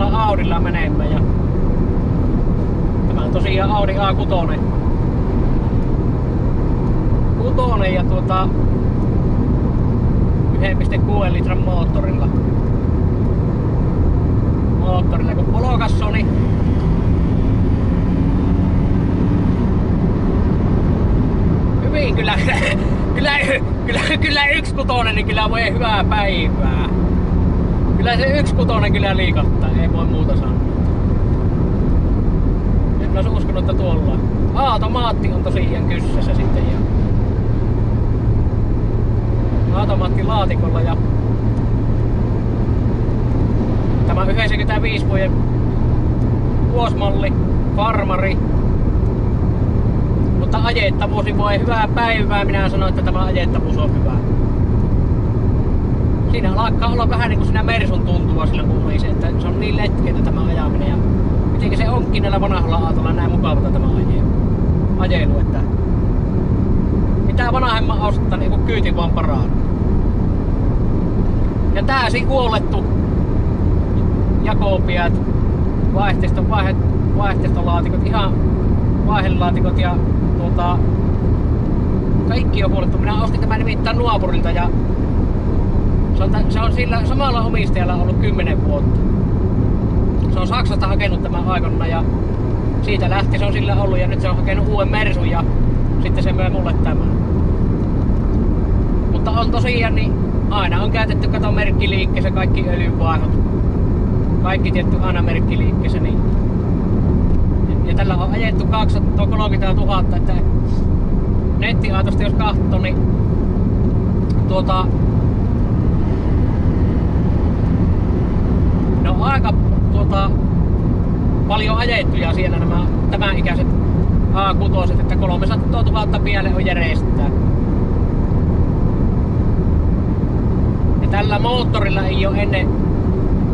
vanhalla Audilla menemään. Ja tämä on tosiaan Audi A6. Kutonen ja tuota 1,6 litran moottorilla. Moottorilla kun polokassa niin hyvin kyllä, kyllä, kyllä, kyllä yksi kutonen niin kyllä voi hyvää päivää. Kyllä se yksi kutonen kyllä liikattaa, ei voi muuta sanoa. En olisi uskonut, että tuolla. Automaatti on tosiaan kyssässä sitten ja automaatti laatikolla ja tämä 95 vuoden vuosmalli, farmari, mutta ajettavuus niin voi hyvää päivää. Minä sanoin, että tämä ajettavuus on hyvä. Siinä alkaa olla vähän niin kuin siinä Mersun tuntua oli se, että se on niin letkeitä tämä ajaminen ja miten se onkin näillä vanhalla autolla näin mukavalta tämä ajelu, että mitä vanhemman ostaa, niin kuin kyyti vaan paranee. Ja täysin kuollettu jakopiat, vaihteisto, vaihe, vaihteistolaatikot, ihan vaihelaatikot ja tuota, kaikki on huolettu. Minä ostin tämän nimittäin nuopurilta ja on, se on sillä samalla omistajalla ollut 10 vuotta. Se on Saksasta hakenut tämän aikana ja siitä lähti se on sillä ollut ja nyt se on hakenut uuden Mersun ja sitten se myy mulle tämän. Mutta on tosiaan niin aina on käytetty kato merkkiliikkeessä kaikki öljyvaihdot. Kaikki tietty aina merkkiliikkeessä niin ja tällä on ajettu 230 000, että nettiaatosta jos katsoo, niin tuota, ne on aika tuota, paljon ajettuja siellä nämä tämän ikäiset A6, että 300 000 piele on järjestää. Ja tällä moottorilla ei ole ennen,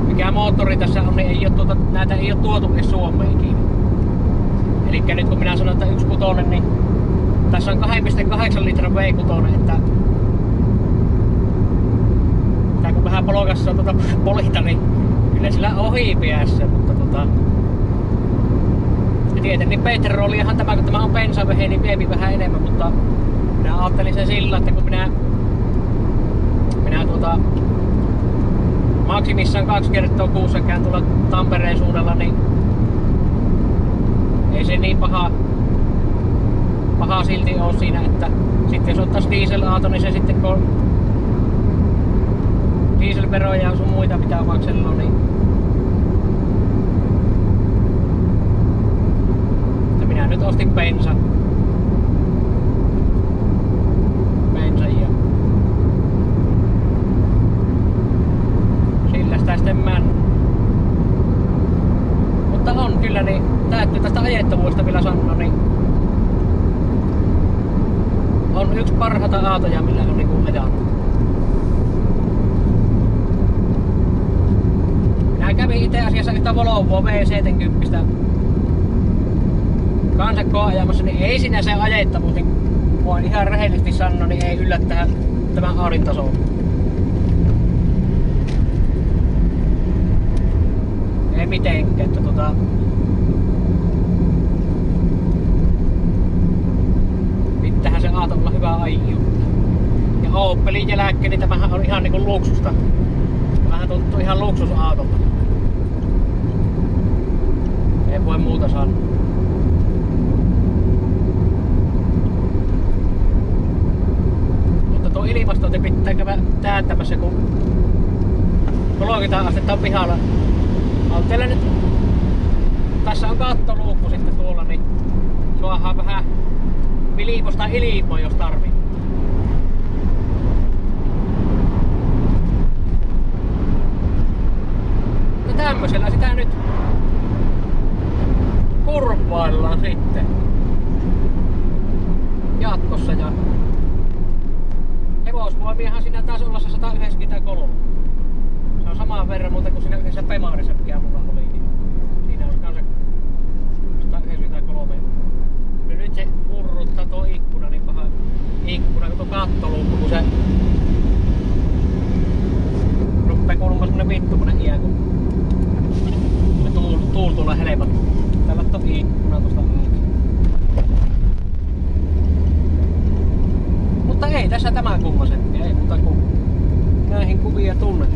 mikä moottori tässä on, niin ei ole tuota, näitä ei ole tuotu edes Suomeenkin. Eli nyt kun minä sanon, että yksi kutonen, niin tässä on 2,8 litran V6, että tää kun vähän polkassa on tuota polita, niin kyllä sillä ohi päässä, mutta tota... Ja tietenkin petroliahan tämä, kun tämä on bensavehe, niin viepi vähän enemmän, mutta minä ajattelin sen sillä, että kun minä minä tuota maksimissaan kaksi kertaa kuussa käyn tuolla Tampereen suunnalla, niin ei se niin paha, paha silti ole siinä, että sitten jos ottaisi dieselauto, niin se sitten kun dieselveroja ja sun muita pitää maksella, niin että minä nyt ostin bensa. Bensa ja sillä. Mutta on niin niin on yksi parhaita aatoja, millä on niinku ajanut. Kävin itse asiassa yhtä Volvoa V70 kanssa ajamassa, niin ei siinä se ajettavuus, niin voin ihan rehellisesti sanoa, niin ei yllättää tämän Audin tasoon. Ei mitenkään, että tota, maata olla hyvä ajaa. Ja Opelin jälkeen niin tämähän on ihan niinku luksusta. Tämähän tuntuu ihan luksusaatolta. Voi muuta sanoa. Mutta tuo ilmastointi pitää käydä tääntämässä, kun 30 astetta pihalla. On nyt... Tässä on kattoluukku sitten tuolla, niin saadaan vähän Filiposta ilmoa, jos tarvii. No tämmöisellä sitä nyt kurvaillaan sitten jatkossa ja hevosvoimiahan siinä taas olla se 193. Se on samaan verran muuta kuin siinä yhdessä Pemarissa, mikä mulla oli. Niin siinä olisi kanssa 193 nyt se kurruttaa tuo ikkuna niin paha ikkuna, kun tuo kattoluukku, kun se ruppee kuulumaan semmonen vittumainen iä, kun mulle helpotti. Täällä on toki ikkuna tuosta auki. Mutta ei tässä tämä kummasempi, ei muuta kuin näihin kuvia tunne.